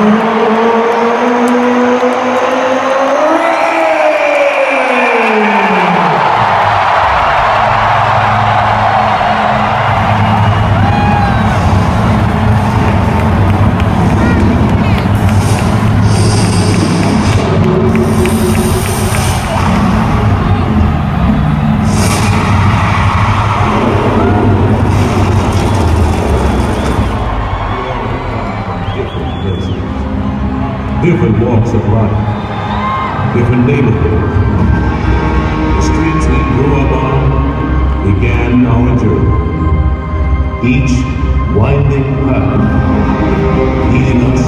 different different walks of life, different neighborhoods. The streets we grew up on began our journey, each winding path leading us